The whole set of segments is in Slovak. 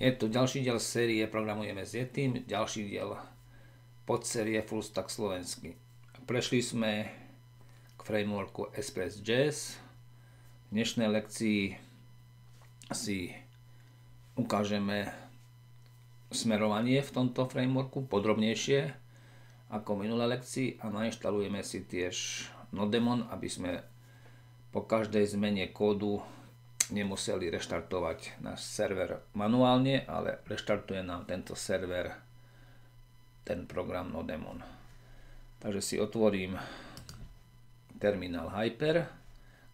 Je tu ďalší diel série Programujeme s Yetim, ďalší diel podsérie Fullstack Slovensky. Prešli sme k frameworku Express.js. V dnešnej lekcii si ukážeme smerovanie v tomto frameworku podrobnejšie ako minulé lekcii a nainštalujeme si tiež Nodemon, aby sme po každej zmene kódu nemuseli reštartovať náš server manuálne, ale reštartuje nám tento server ten program Nodemon. Takže si otvorím terminál Hyper,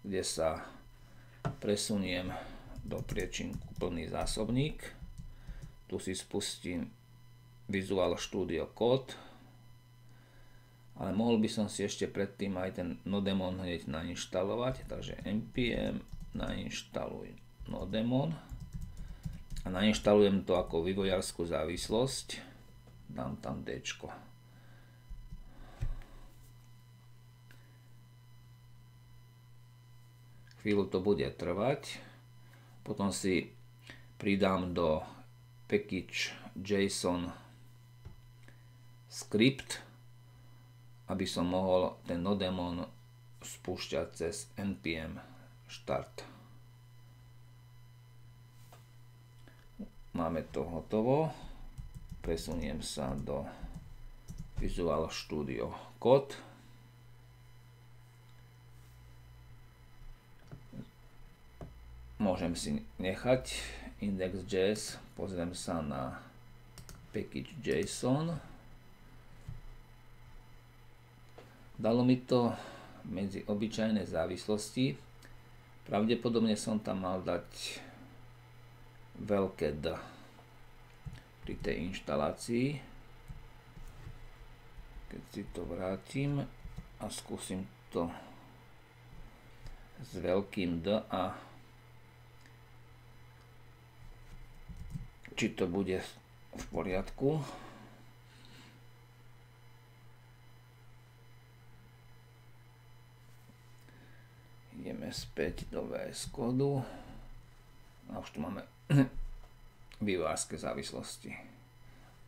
kde sa presuniem do priečinku plný zásobník. Tu si spustím Visual Studio Code, ale mohol by som si ešte predtým aj ten Nodemon hneď nainštalovať, takže npm nainštaluj Nodemon a nainštalujem to ako vývojárskú závislosť. Dám tam D. Chvíľu to bude trvať. Potom si pridám do package JSON script, aby som mohol ten nodemon spúšťať cez npm štart. Máme to hotovo. Presuniem sa do Visual Studio Code. Môžem si nechať index.js, pozriem sa na package.json. Dalo mi to medzi obyčajné závislosti, Pravdepodobne som tam mal dať veľké D pri tej inštalácii. Keď si to vrátim a skúsim to s veľkým D a či to bude v poriadku. Ideme späť do VS kódu. A už tu máme vývárske závislosti.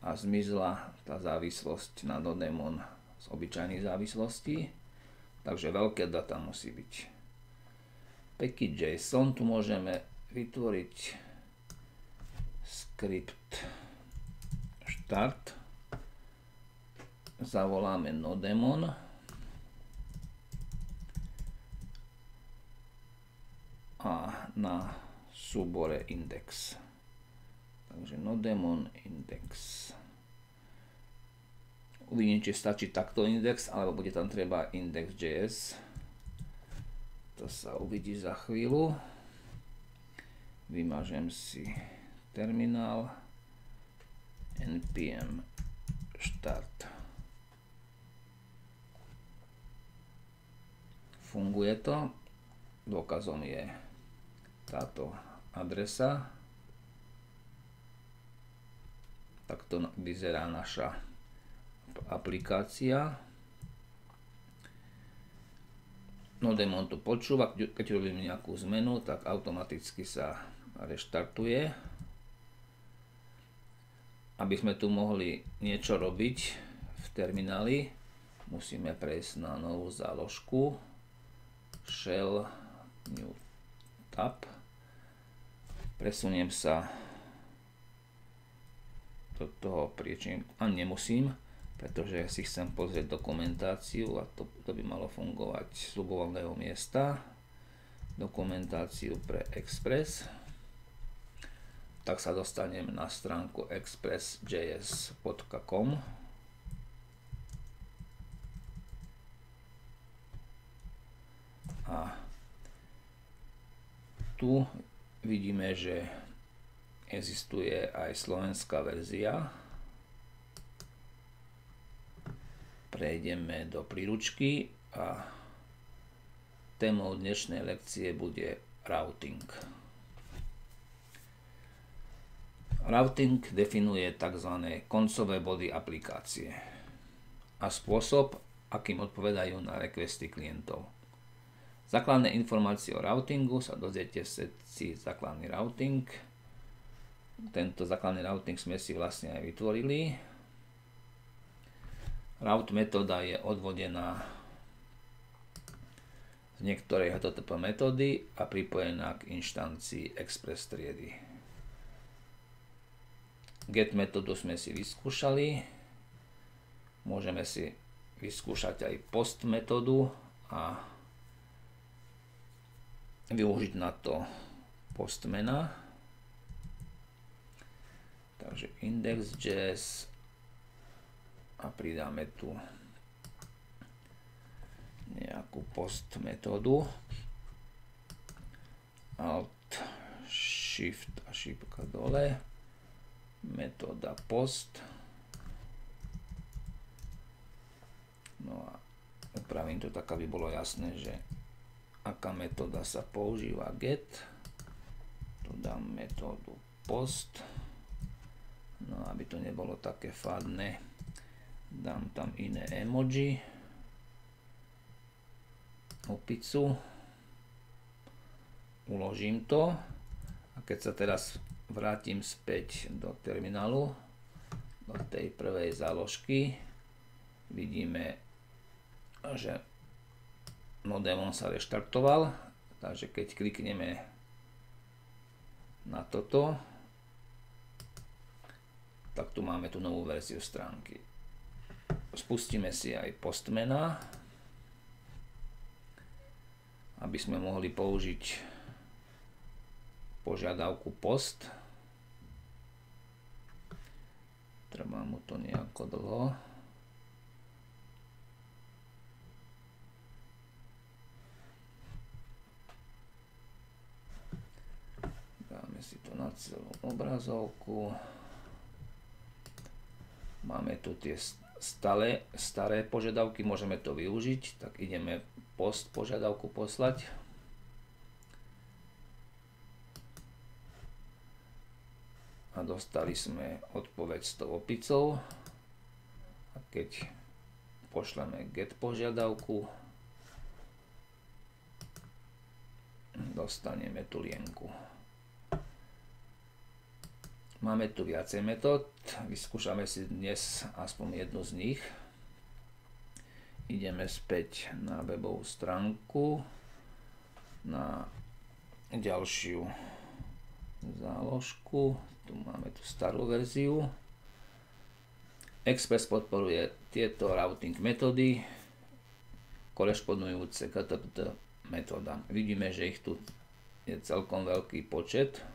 A zmizla tá závislosť na dodemon z obyčajných závislostí. Takže veľké data musí byť. Package.json tu môžeme vytvoriť skript start. Zavoláme nodemon a na súbore index. Takže nodemon index. Uvidím, či stačí takto index, alebo bude tam treba index.js. To sa uvidí za chvíľu. Vymažem si terminál npm start. Funguje to. Dôkazom je táto adresa. Takto vyzerá naša aplikácia. No Demon to počúva, keď robím nejakú zmenu, tak automaticky sa reštartuje. Aby sme tu mohli niečo robiť v termináli, musíme prejsť na novú záložku shell new tab presuniem sa do toho priečinku, a nemusím, pretože si chcem pozrieť dokumentáciu a to, to by malo fungovať z ľubovoľného miesta, dokumentáciu pre Express, tak sa dostanem na stránku expressjs.com a tu vidíme, že existuje aj slovenská verzia. Prejdeme do príručky a témou dnešnej lekcie bude routing. Routing definuje tzv. koncové body aplikácie a spôsob, akým odpovedajú na requesty klientov. Základné informácie o routingu sa dozviete v sekcii základný routing. tento základný routing sme si vlastne aj vytvorili. Route metóda je odvodená z niektorej HTTP metódy a pripojená k inštancii Express triedy. Get metódu sme si vyskúšali. Môžeme si vyskúšať aj post metódu a využiť na to postmena. Takže index.js a pridáme tu nejakú post metódu. Alt, Shift a šipka dole. Metóda post. No a upravím to tak, aby bolo jasné, že aká metóda sa používa? Get. Tu dám metódu post. No aby to nebolo také fadné. Dám tam iné emoji, opicu, uložím to. A keď sa teraz vrátim späť do terminálu, do tej prvej záložky, vidíme, že modemon sa reštartoval, takže keď klikneme na toto, tak tu máme tú novú verziu stránky spustíme si aj postmena, aby sme mohli použiť požiadavku post. Treba mu to nejako dlho. Si to na celú obrazovku. Máme tu tie stále staré požiadavky, môžeme to využiť, tak ideme post požiadavku poslať. A dostali sme odpoveď s tou opicou. A keď pošleme get požiadavku, dostaneme tú lienku. Máme tu viacej metód, vyskúšame si dnes aspoň jednu z nich. Ideme späť na webovú stránku, na ďalšiu záložku, tu máme tu starú verziu. Express podporuje tieto routing metódy, korešpondujúce k metódam. Vidíme, že ich tu je celkom veľký počet,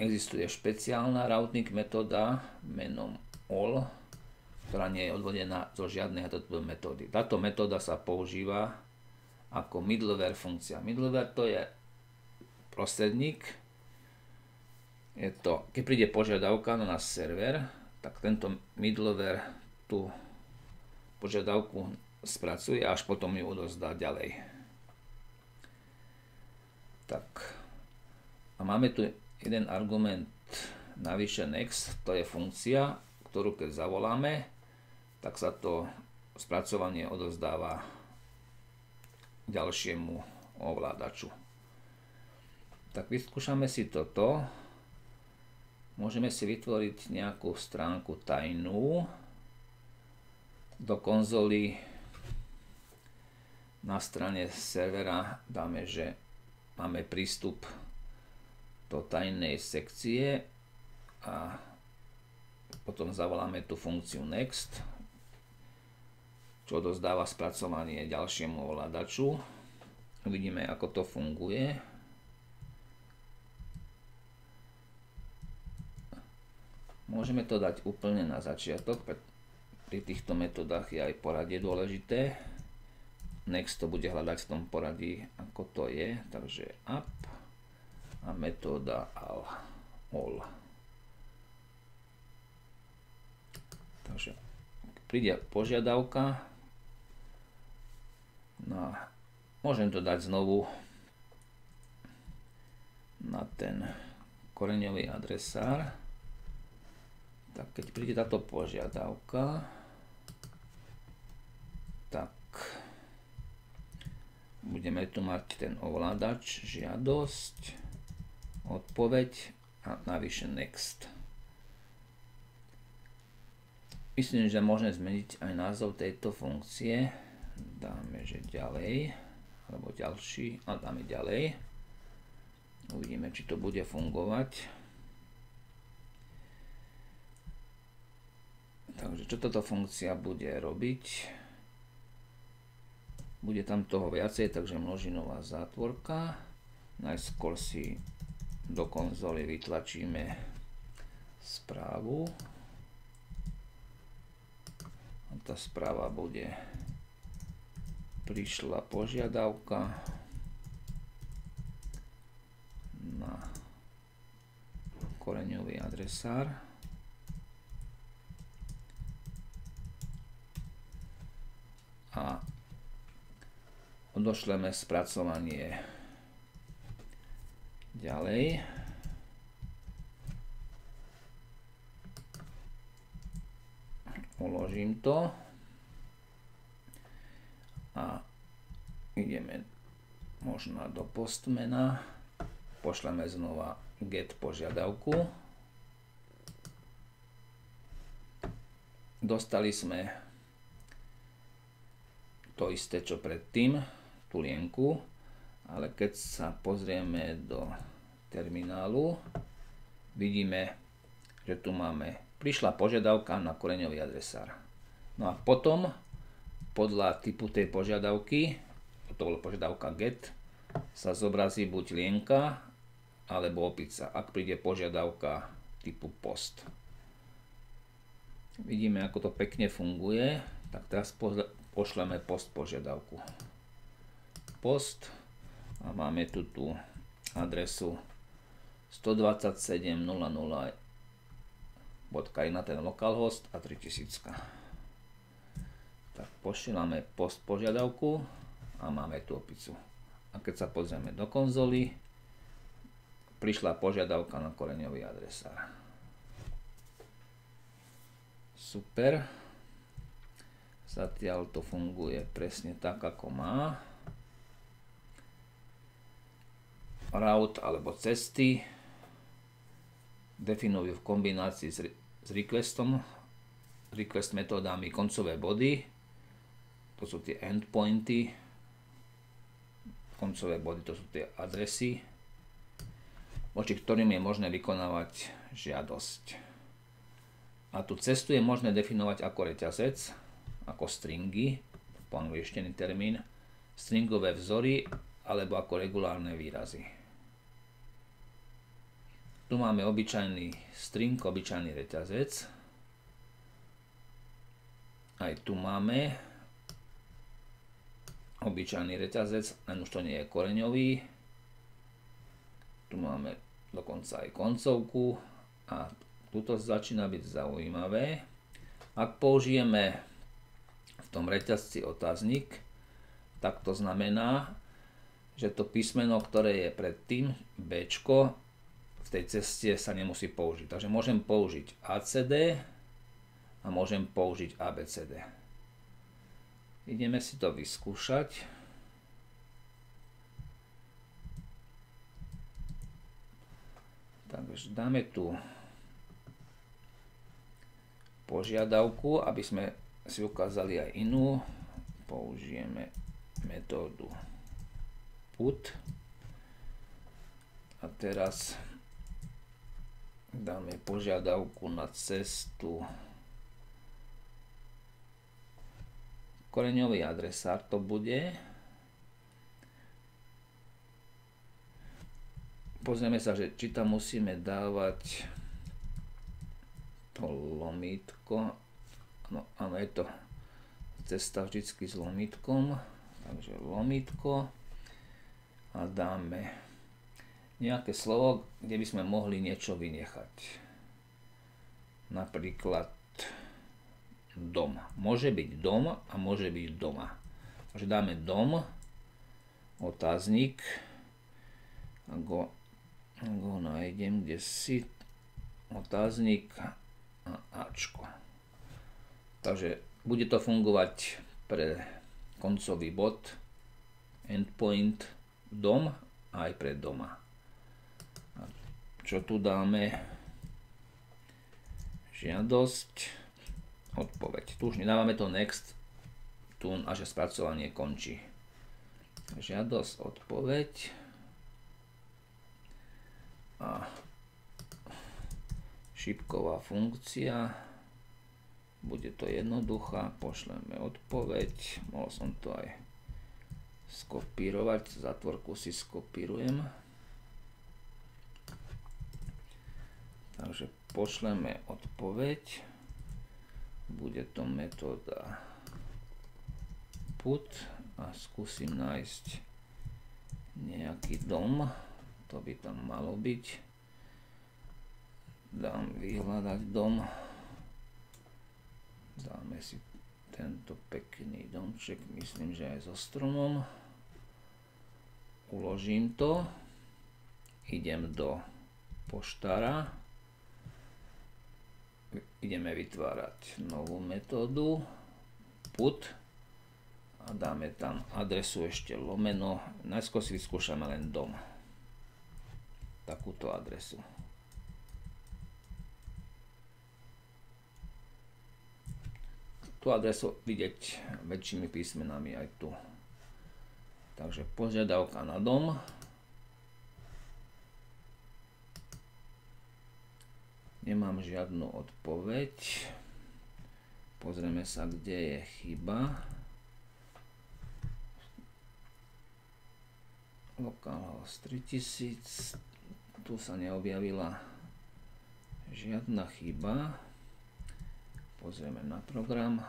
Existuje špeciálna routing metóda menom all, ktorá nie je odvodená zo žiadnej HTTP metódy. Táto metóda sa používa ako middleware funkcia. Middleware to je prostredník. Je to, keď príde požiadavka na náš server, tak tento middleware tú požiadavku spracuje a až potom ju odozdá ďalej. Tak. A máme tu jeden argument navyše next, to je funkcia, ktorú keď zavoláme, tak sa to spracovanie odozdáva ďalšiemu ovládaču. Tak vyskúšame si toto. Môžeme si vytvoriť nejakú stránku tajnú. Do konzoly na strane servera dáme, že máme prístup do tajnej sekcie a potom zavoláme tú funkciu next, čo dozdáva spracovanie ďalšiemu ovládaču. Uvidíme, ako to funguje. Môžeme to dať úplne na začiatok, pri týchto metodách je aj poradie dôležité. Next to bude hľadať v tom poradí, ako to je, takže up a metóda al all. Takže príde požiadavka, no môžem to dať znovu na ten koreňový adresár. Tak keď príde táto požiadavka, tak budeme tu mať ten ovládač, žiadosť, odpoveď a navyše next. Myslím, že môžeme zmeniť aj názov tejto funkcie. Dáme, že ďalej, alebo ďalší, a dáme ďalej. Uvidíme, či to bude fungovať. Takže čo táto funkcia bude robiť? Bude tam toho viacej, takže množinová zátvorka. Najskôr si do konzoly vytlačíme správu. A tá správa bude prišla požiadavka na koreňový adresár. A odošleme spracovanie ďalej. Uložím to. A ideme možno do postmena. Pošleme znova get požiadavku. Dostali sme to isté, čo predtým, tú lienku, ale keď sa pozrieme do terminálu, vidíme, že tu máme, prišla požiadavka na koreňový adresár. No a potom, podľa typu tej požiadavky, to bola požiadavka get, sa zobrazí buď lienka, alebo opica, ak príde požiadavka typu post. Vidíme, ako to pekne funguje, tak teraz pošleme post požiadavku. Post a máme tu tú adresu 127.00 na ten localhost a 3000. Tak pošielame post požiadavku a máme tu opicu. A keď sa pozrieme do konzoly, prišla požiadavka na koreňový adresár. Super. Zatiaľ to funguje presne tak, ako má. Route alebo cesty definujú v kombinácii s, requestom, request metódami koncové body, to sú tie endpointy, koncové body to sú tie adresy, voči ktorým je možné vykonávať žiadosť. A tu cestu je možné definovať ako reťazec, ako stringy, po angličtený termín, stringové vzory alebo ako regulárne výrazy. Tu máme obyčajný string, obyčajný reťazec. Aj tu máme obyčajný reťazec, len už to nie je koreňový. Tu máme dokonca aj koncovku a tuto začína byť zaujímavé. Ak použijeme v tom reťazci otáznik, tak to znamená, že to písmeno, ktoré je predtým, B, tej ceste sa nemusí použiť. Takže môžem použiť ACD a môžem použiť ABCD. Ideme si to vyskúšať. Takže dáme tu požiadavku, aby sme si ukázali aj inú. Použijeme metódu put. A teraz dáme požiadavku na cestu. Koreňový adresár to bude. Pozrieme sa, že či tam musíme dávať to lomítko no áno je to cesta vždycky s lomítkom takže lomítko a dáme nejaké slovo, kde by sme mohli niečo vynechať. Napríklad dom. Môže byť dom a môže byť doma. Takže dáme dom, otáznik, ak ho, nájdem, kde si otáznik a Ačko. Takže bude to fungovať pre koncový bod, endpoint, dom aj pre doma. Čo tu dáme? Žiadosť, odpoveď. Tu už nedávame to next, tu naše spracovanie končí. Žiadosť, odpoveď. A šipková funkcia. Bude to jednoduchá, pošleme odpoveď. Mohol som to aj skopírovať, zatvorku si skopírujem. Takže pošleme odpoveď. Bude to metóda put a skúsim nájsť nejaký dom. To by tam malo byť. Dám vyhľadať dom. Dáme si tento pekný domček, myslím, že aj so stromom. Uložím to. Idem do poštára. Ideme vytvárať novú metódu. Put. A dáme tam adresu ešte lomeno. Najskôr si vyskúšame len dom. Takúto adresu. tú adresu vidieť väčšími písmenami aj tu. Takže požiadavka na dom. Nemám žiadnu odpoveď. Pozrieme sa, kde je chyba. Localhost 3000. Tu sa neobjavila žiadna chyba pozrieme na program,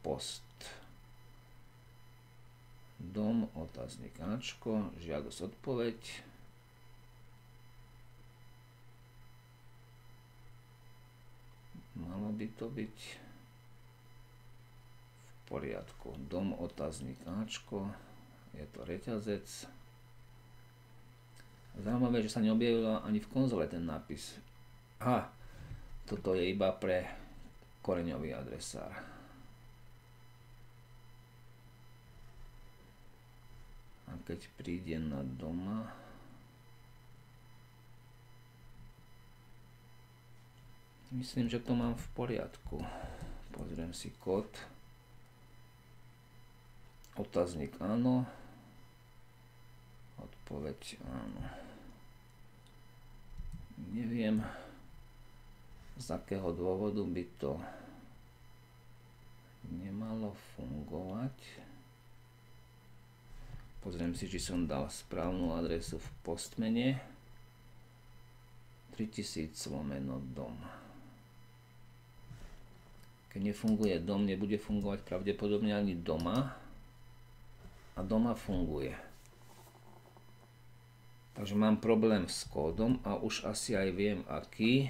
post, dom, otáznik Ačko, žiadosť odpoveď, malo by to byť v poriadku, dom, otáznik Ačko, je to reťazec, Zaujímavé, že sa neobjavila ani v konzole ten nápis. Aha, toto je iba pre koreňový adresár. A keď príde na doma, myslím, že to mám v poriadku. Pozriem si kód. Otáznik áno. Odpoveď áno. Neviem z akého dôvodu by to nemalo fungovať. Pozriem si, či som dal správnu adresu v postmene. 3000 lomeno dom. Keď nefunguje dom, nebude fungovať pravdepodobne ani doma. A doma funguje. Takže mám problém s kódom a už asi aj viem aký.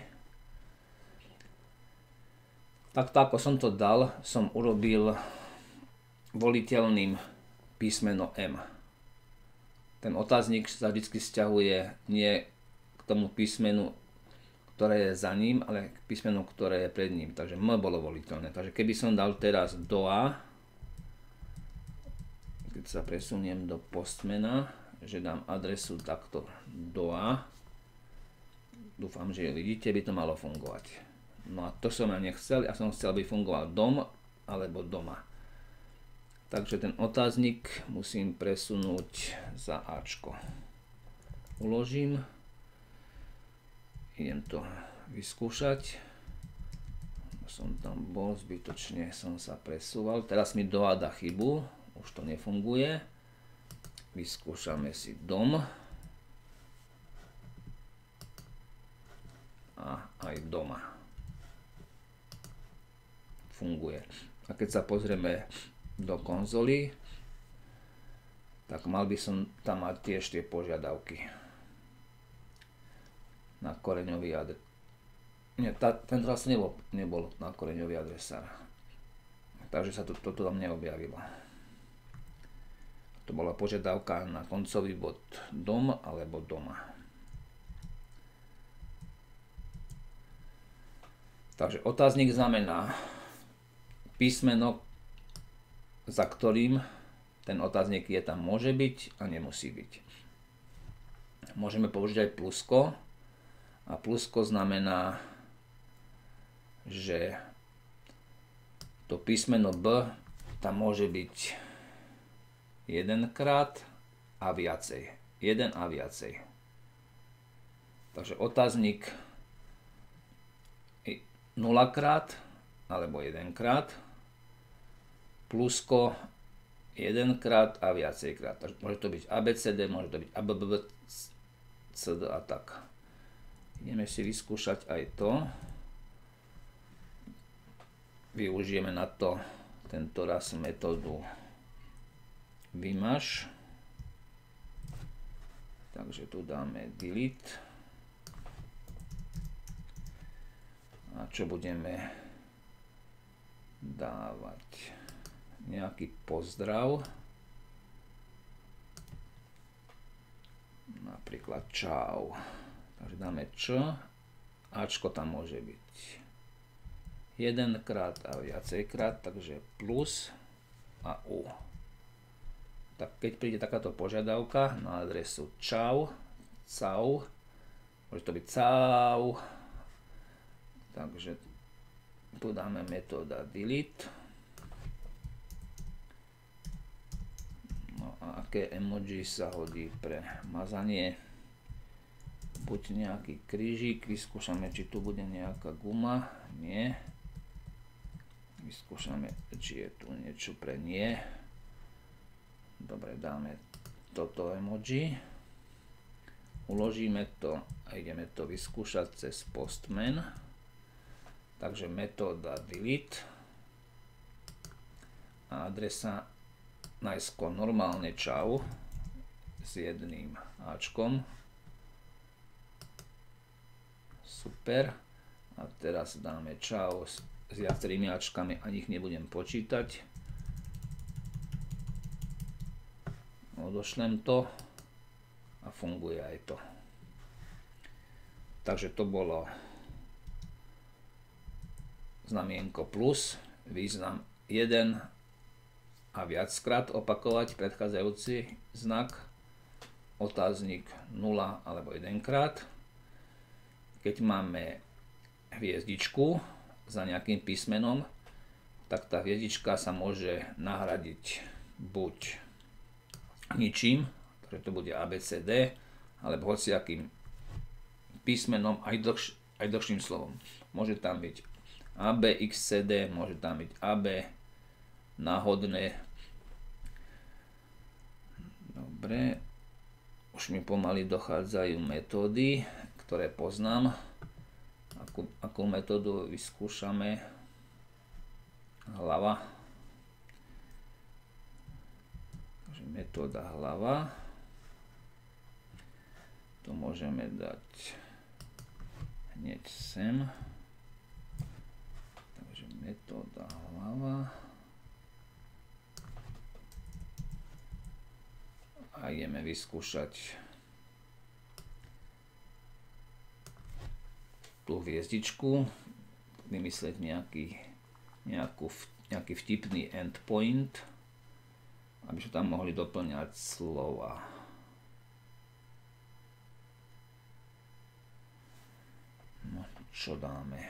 Takto ako som to dal, som urobil voliteľným písmeno M. Ten otáznik sa vždy stiahuje nie k tomu písmenu, ktoré je za ním, ale k písmenu, ktoré je pred ním. Takže M bolo voliteľné. Takže keby som dal teraz do A, keď sa presuniem do postmena, že dám adresu takto do A, dúfam, že vidíte, by to malo fungovať. No a to som ja nechcel, ja som chcel, aby fungoval dom alebo doma. Takže ten otáznik musím presunúť za Ačko. Uložím. Idem to vyskúšať. Som tam bol, zbytočne som sa presúval. Teraz mi doada chybu, už to nefunguje. Vyskúšame si dom. A aj doma funguje. A keď sa pozrieme do konzoly, tak mal by som tam mať tiež tie požiadavky na koreňový adres. Nie, tá, tento raz nebol, nebol na koreňový adresár. Takže sa to, toto tam neobjavilo. To bola požiadavka na koncový bod dom alebo doma. Takže otáznik znamená písmeno, za ktorým ten otáznik je tam môže byť a nemusí byť. Môžeme použiť aj plusko, A plusko znamená, že to písmeno B tam môže byť jedenkrát a viacej. Jeden a viacej. Takže otáznik 0 krát alebo 1 krát plusko 1 krát a viacej krát. Takže môže to byť ABCD, môže to byť ABBCD a tak. Ideme si vyskúšať aj to. Využijeme na to tento raz metódu vymaž. Takže tu dáme delete. A čo budeme dávať? Nejaký pozdrav. Napríklad čau. Takže dáme č. Ačko tam môže byť jedenkrát a viacejkrát, takže plus a u. Tak keď príde takáto požiadavka na adresu čau, cau, môže to byť cau, takže tu dáme metóda delete. No a aké emoji sa hodí pre mazanie? Buď nejaký krížik, vyskúšame, či tu bude nejaká guma, nie vyskúšame, či je tu niečo pre nie. Dobre, dáme toto emoji. Uložíme to a ideme to vyskúšať cez Postman. Takže metóda delete a adresa najskôr normálne čau s jedným Ačkom. Super. A teraz dáme čau s s viacerými ačkami a ich nebudem počítať. Odošlem to a funguje aj to. Takže to bolo znamienko plus, význam 1 a viackrát opakovať predchádzajúci znak, otáznik 0 alebo 1 krát. Keď máme hviezdičku, za nejakým písmenom, tak tá hviezdička sa môže nahradiť buď ničím, ktoré to bude ABCD, alebo hociakým písmenom aj, dlhš, aj dlhším slovom. Môže tam byť ABXCD, môže tam byť AB, náhodné. Dobre, už mi pomaly dochádzajú metódy, ktoré poznám akú, akú metódu vyskúšame. Hlava. Takže metóda hlava. To môžeme dať hneď sem. Takže metóda hlava. A ideme vyskúšať tú hviezdičku, vymyslieť nejaký, nejakú, nejaký vtipný endpoint, aby sa tam mohli doplňať slova. No, čo dáme?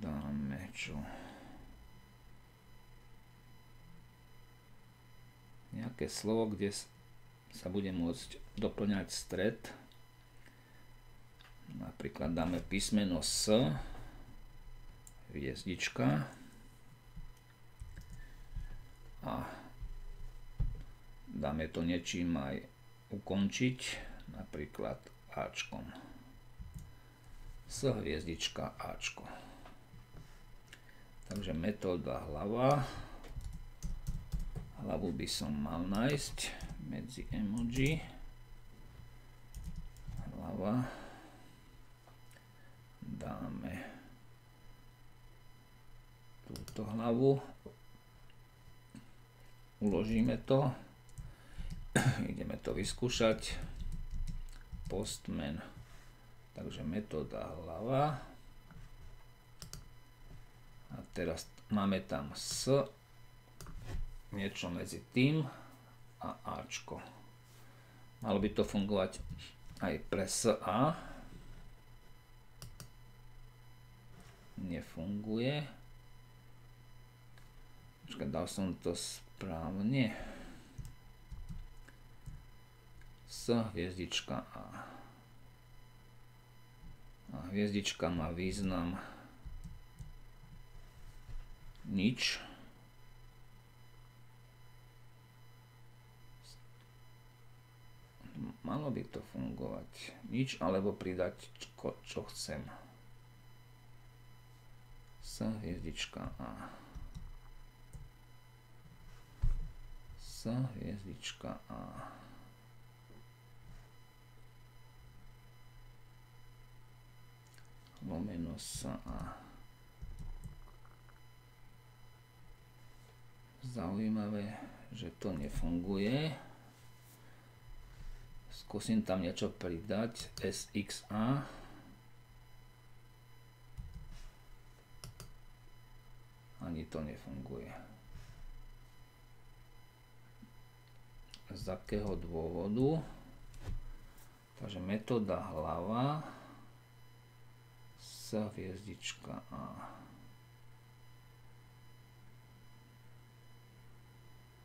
Dáme čo? Nejaké slovo, kde sa bude môcť doplňať stred. Napríklad dáme písmeno S, hviezdička a dáme to niečím aj ukončiť, napríklad Ačkom. S hviezdička Ačko. Takže metóda hlava. Hlavu by som mal nájsť medzi emoji hlava. Dáme túto hlavu. Uložíme to. Ideme to vyskúšať. Postman. Takže metóda hlava. A teraz máme tam s. Niečo medzi tým a Ačko. Malo by to fungovať aj pre SA. Nefunguje. Počkaj, dal som to správne. S hviezdička A. A hviezdička má význam nič. Malo by to fungovať. Nič alebo pridať čo, čo chcem. S hviezdička A. S hviezdička A. Lomeno sa A. Zaujímavé, že to nefunguje. Skúsim tam niečo pridať. SXA. Ani to nefunguje. Z akého dôvodu? Takže metóda hlava sa hviezdička A.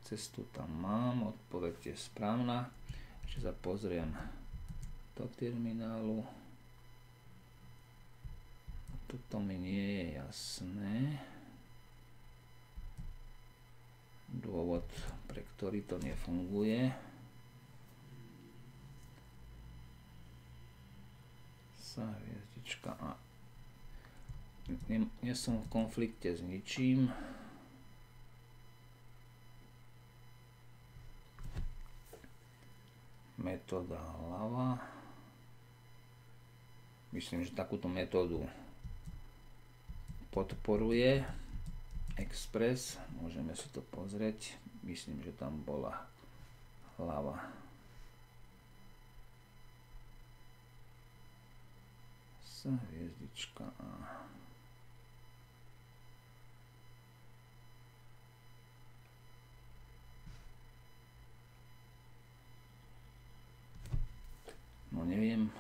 cestu tam mám, odpoveď je správna. Ešte sa pozriem do terminálu. Toto mi nie je jasné. Dôvod, pre ktorý to nefunguje. Sa hviezdička a nie, nie som v konflikte s ničím. Metóda hlava. Myslím, že takúto metódu podporuje Express. Môžeme si to pozrieť. Myslím, že tam bola hlava. S hviezdička a no neviem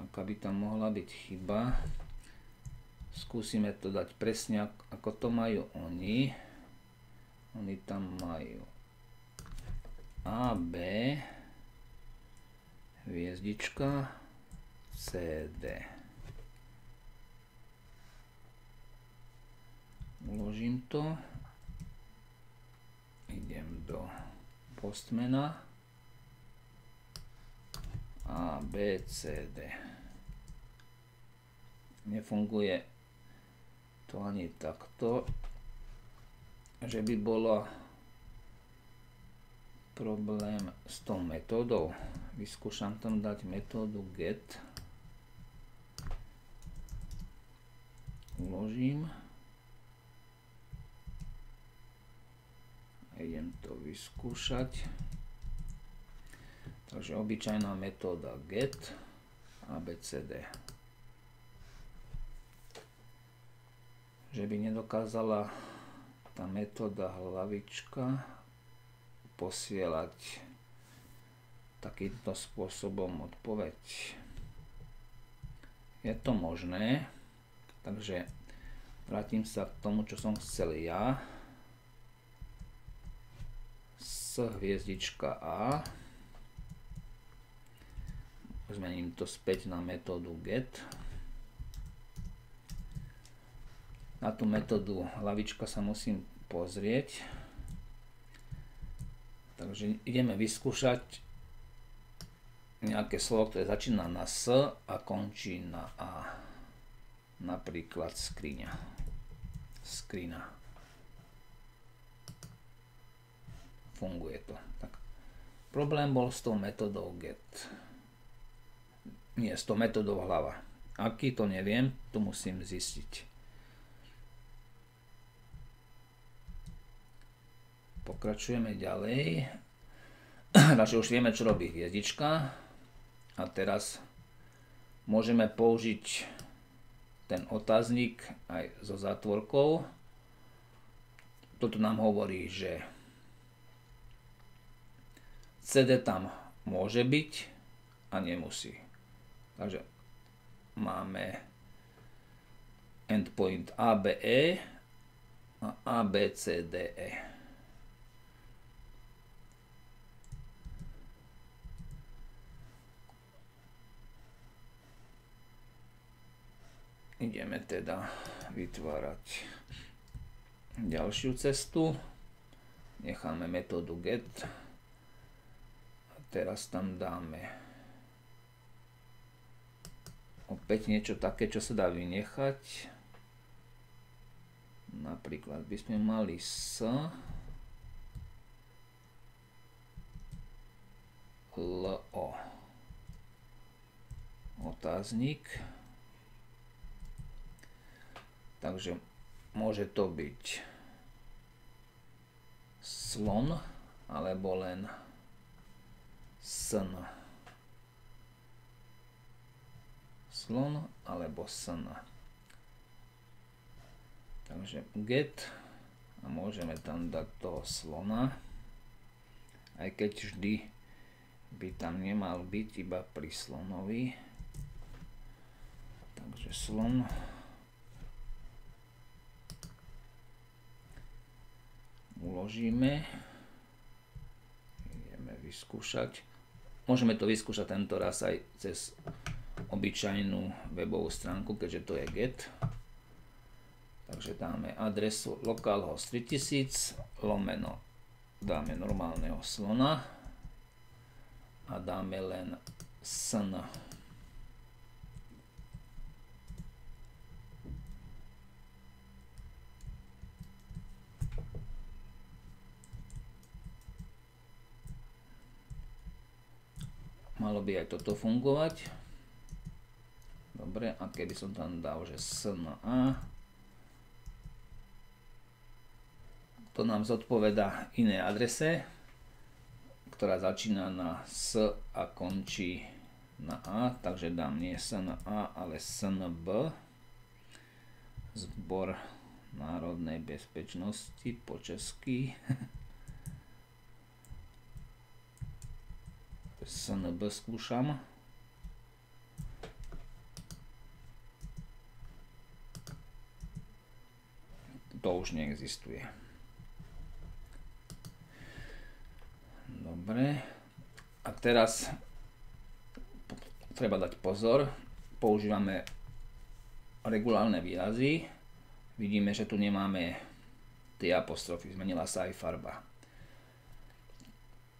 aká by tam mohla byť chyba. Skúsime to dať presne ako to majú oni. Oni tam majú A, B hviezdička CD uložím to. Idem do postmena a, B, C, D. Nefunguje to ani takto, že by bolo problém s tou metódou. Vyskúšam tam dať metódu get. Uložím. Idem to vyskúšať. Takže obyčajná metóda get abcd. Že by nedokázala tá metóda hlavička posielať takýmto spôsobom odpoveď. Je to možné, takže vrátim sa k tomu, čo som chcel ja. S hviezdička A zmením to späť na metódu get. Na tú metódu hlavička sa musím pozrieť. Takže ideme vyskúšať nejaké slovo, ktoré začína na S a končí na A. Napríklad skriňa. Skrina. Funguje to. Tak. Problém bol s tou metodou get nie, s tou metodou hlava. Aký to neviem, to musím zistiť. Pokračujeme ďalej. Takže už vieme, čo robí hviezdička. A teraz môžeme použiť ten otáznik aj so zátvorkou. Toto nám hovorí, že CD tam môže byť a nemusí. Takže máme endpoint ABE a ABCDE. Ideme teda vytvárať ďalšiu cestu. Necháme metódu get. A teraz tam dáme opäť niečo také, čo sa dá vynechať. Napríklad by sme mali s LO otáznik Takže môže to byť slon alebo len sn. Slon alebo sn. Takže get a môžeme tam dať toho slona, aj keď vždy by tam nemal byť iba pri slonovi. Takže slon uložíme. Ideme vyskúšať. Môžeme to vyskúšať tento raz aj cez obyčajnú webovú stránku, keďže to je get. Takže dáme adresu localhost 3000 lomeno dáme normálneho slona a dáme len sn. Malo by aj toto fungovať. Dobre, a keby som tam dal, že A, to nám zodpoveda iné adrese, ktorá začína na S a končí na A, takže dám nie A, ale SNB, zbor národnej bezpečnosti po česky. SNB skúšam. To už neexistuje. Dobre. A teraz treba dať pozor. Používame regulárne výrazy. Vidíme, že tu nemáme tie apostrofy. Zmenila sa aj farba.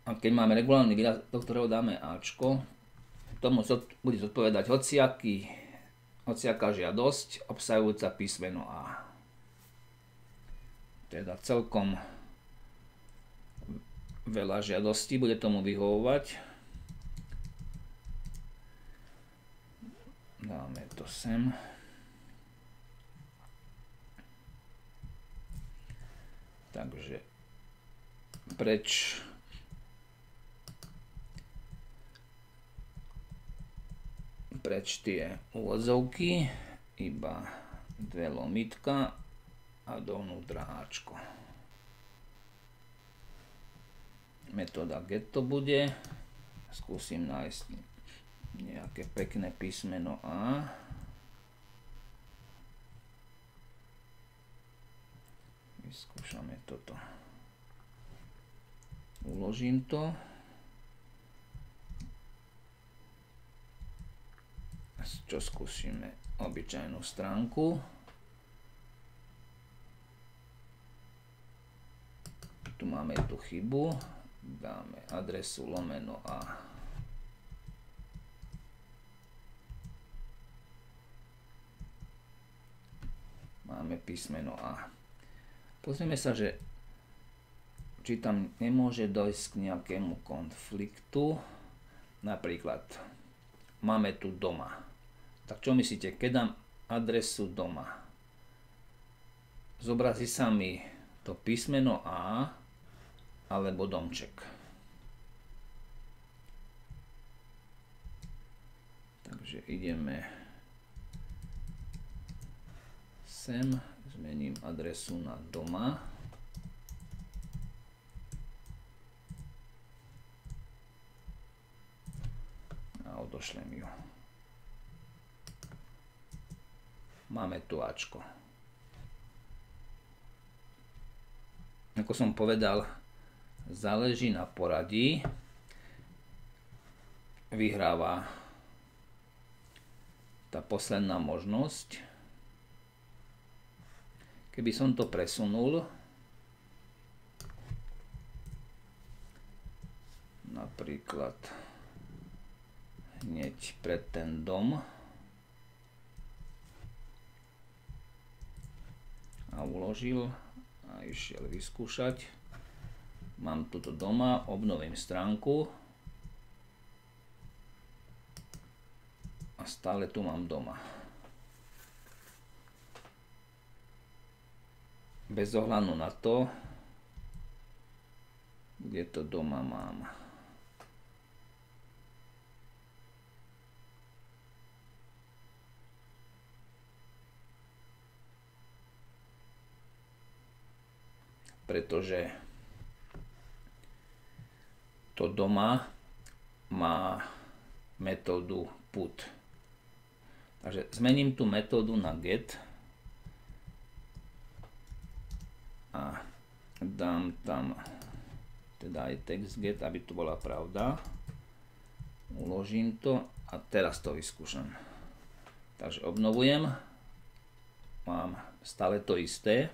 A keď máme regulárny výraz, do ktorého dáme Ačko, tomu bude zodpovedať hociaký, hociaká žiadosť obsahujúca písmeno A. Teda celkom veľa žiadostí bude tomu vyhovovať. Dáme to sem. Takže preč preč tie úvodzovky, iba dve lomitka a dovnútra Ačko. Metóda get to bude. Skúsim nájsť nejaké pekné písmeno A. Vyskúšame toto. Uložím to. čo skúsime obyčajnú stránku. Tu máme tú chybu, dáme adresu lomeno a máme písmeno A. Pozrieme sa, že či tam nemôže dojsť k nejakému konfliktu. Napríklad máme tu doma. Tak čo myslíte, keď dám adresu doma? Zobrazí sa mi to písmeno A alebo domček. Takže ideme sem, zmením adresu na doma. pošlem ju. Máme tu Ačko. Ako som povedal, záleží na poradí. Vyhráva tá posledná možnosť. Keby som to presunul, napríklad hneď pred ten dom a uložil a išiel vyskúšať. Mám toto doma, obnovím stránku a stále tu mám doma. Bez ohľadu na to, kde to doma mám. pretože to doma má metódu put. Takže zmením tú metódu na get a dám tam teda aj text get, aby to bola pravda. Uložím to a teraz to vyskúšam. Takže obnovujem. Mám stále to isté.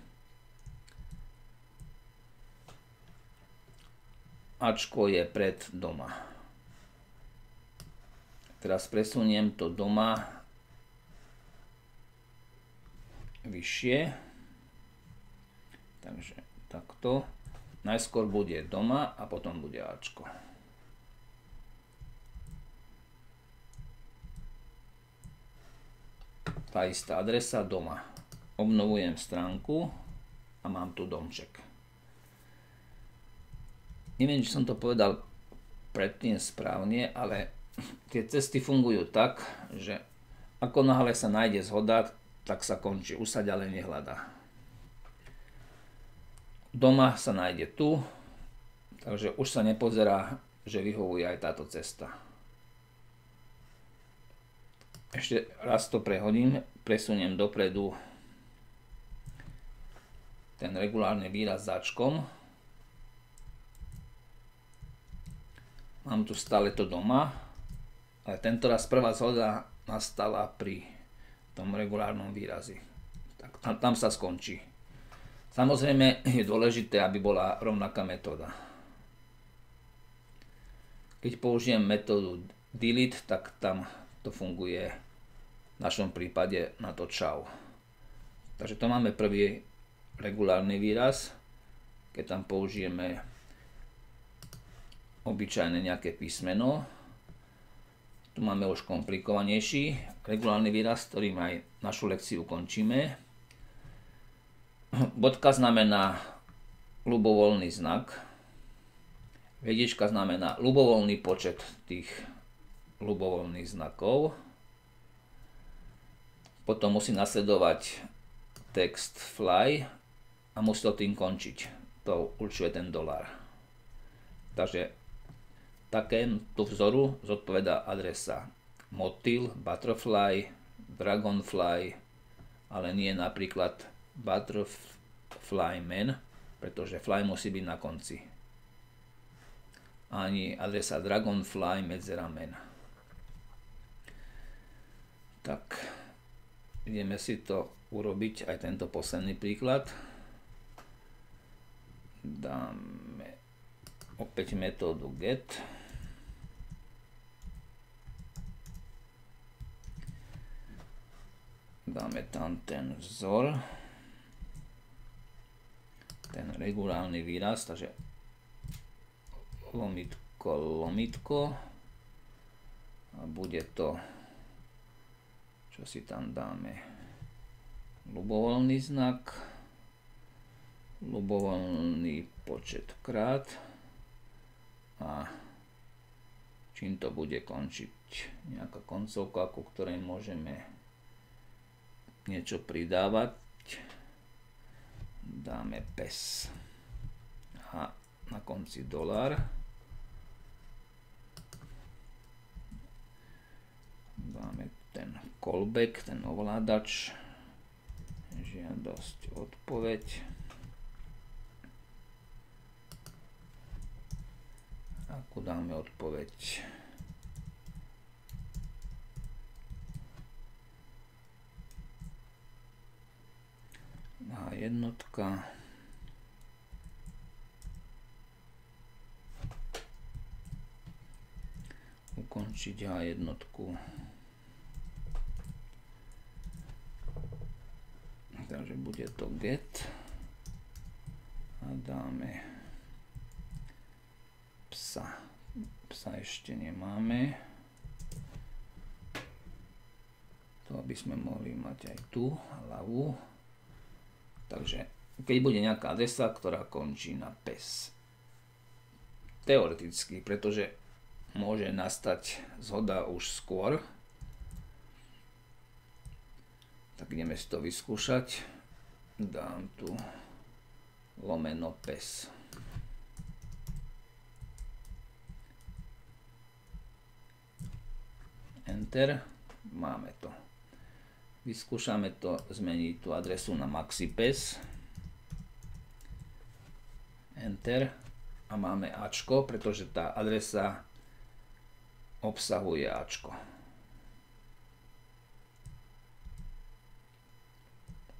Ačko je pred doma. Teraz presuniem to doma vyššie. Takže takto. Najskôr bude doma a potom bude Ačko. Tá istá adresa doma. Obnovujem stránku a mám tu domček. Neviem, či som to povedal predtým správne, ale tie cesty fungujú tak, že ako náhle sa nájde zhoda, tak sa končí. Už sa ďalej nehľadá. Doma sa nájde tu, takže už sa nepozerá, že vyhovuje aj táto cesta. Ešte raz to prehodím, presuniem dopredu ten regulárny výraz začkom Mám tu stále to doma, ale tento raz prvá zhoda nastala pri tom regulárnom výrazi. Tak tam, sa skončí. Samozrejme je dôležité, aby bola rovnaká metóda. Keď použijem metódu delete, tak tam to funguje v našom prípade na to čau. Takže to máme prvý regulárny výraz. Keď tam použijeme obyčajné nejaké písmeno. Tu máme už komplikovanejší regulárny výraz, ktorým aj našu lekciu končíme. Bodka znamená ľubovoľný znak. Vedička znamená ľubovoľný počet tých ľubovoľných znakov. Potom musí nasledovať text fly a musí to tým končiť. To určuje ten dolár. Takže Takémuto vzoru zodpoveda adresa motil, butterfly, dragonfly, ale nie napríklad butterfly man, pretože fly musí byť na konci. Ani adresa dragonfly medzera man. Tak, ideme si to urobiť aj tento posledný príklad. Dáme opäť metódu get. Dáme tam ten vzor, ten regulárny výraz, takže lomitko, lomitko. A bude to, čo si tam dáme, ľubovoľný znak, ľubovoľný počet krát. A čím to bude končiť? Nejaká koncovka, ku ktorej môžeme niečo pridávať. Dáme pes. A na konci dolár. callback, ten ovládač, žiadosť, odpoveď. Akú dáme odpoveď? A jednotka. Ukončiť A jednotku. takže bude to get a dáme psa. Psa ešte nemáme. To by sme mohli mať aj tu, hlavu. Takže keď bude nejaká adresa, ktorá končí na pes. Teoreticky, pretože môže nastať zhoda už skôr, tak ideme si to vyskúšať. Dám tu lomeno pes. Enter. Máme to. Vyskúšame to zmeniť tú adresu na maxipes. Enter. A máme Ačko, pretože tá adresa obsahuje Ačko.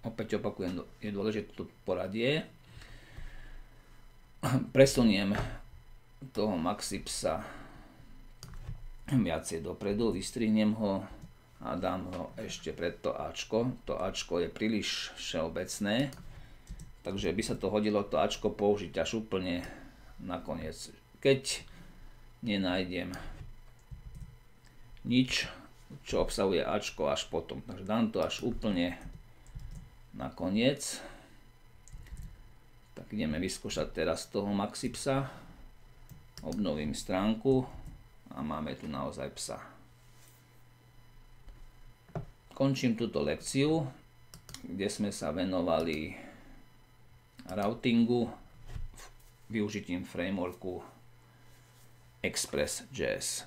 opäť opakujem, je dôležité to poradie. Presuniem toho Maxipsa viacej dopredu, vystrihnem ho a dám ho ešte pred to Ačko. To Ačko je príliš všeobecné, takže by sa to hodilo to Ačko použiť až úplne nakoniec. Keď nenájdem nič, čo obsahuje Ačko až potom. Takže dám to až úplne nakoniec. Tak ideme vyskúšať teraz toho Maxipsa. Obnovím stránku a máme tu naozaj psa. Končím túto lekciu, kde sme sa venovali routingu využitím frameworku Express.js.